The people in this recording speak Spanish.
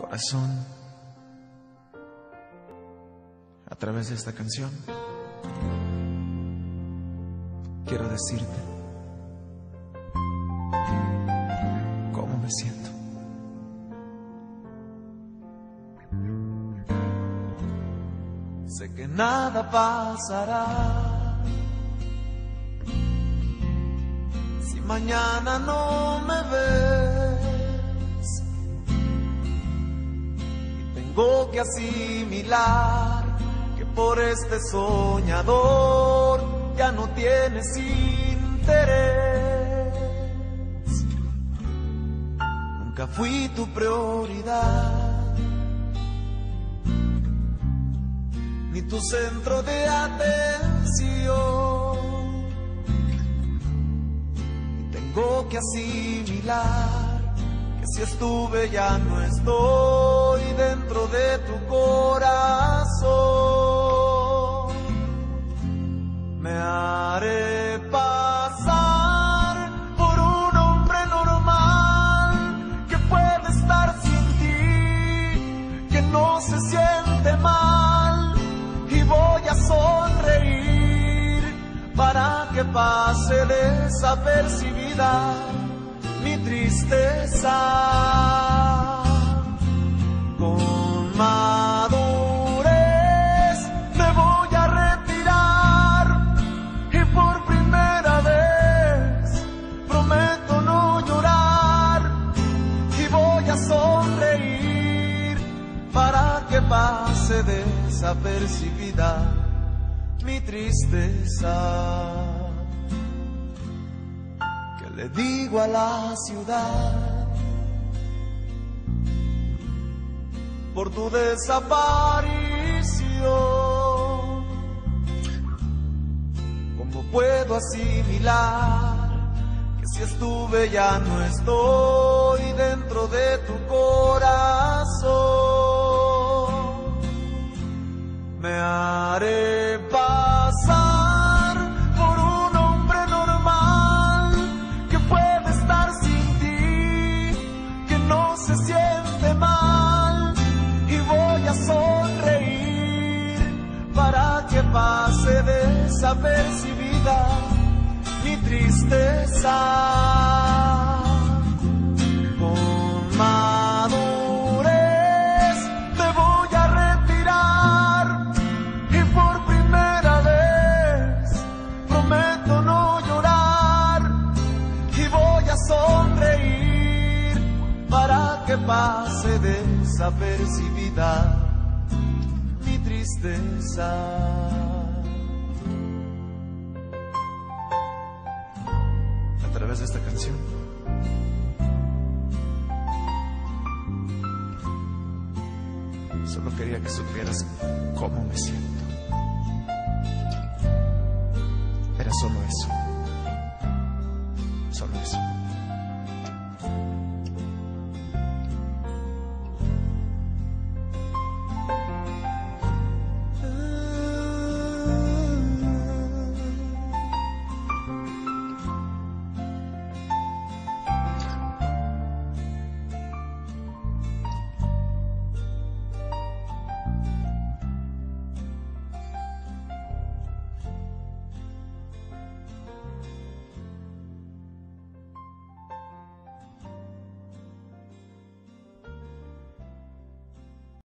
Corazón, a través de esta canción, quiero decirte cómo me siento. Sé que nada pasará. Si mañana no me ves tengo que asimilar que por este soñador ya no tienes interés. Nunca fui tu prioridad. ni tu centro de atención. Y tengo que asimilar que si estuve ya no estoy dentro de tu corazón. Me haré pasar por un hombre normal que puede estar sin ti, que no se siente mal y voy a sonreír para que pase desapercibida mi tristeza. Pase desapercibida mi tristeza. Que le digo a la ciudad por tu desaparición? ¿Cómo puedo asimilar que si estuve ya no estoy dentro de tu corazón? Desapercibida mi tristeza. Con madurez me voy a retirar y por primera vez prometo no llorar y voy a sonreír para que pase desapercibida mi tristeza. de esta canción. Solo quería que supieras cómo me siento. Era solo eso. Solo eso.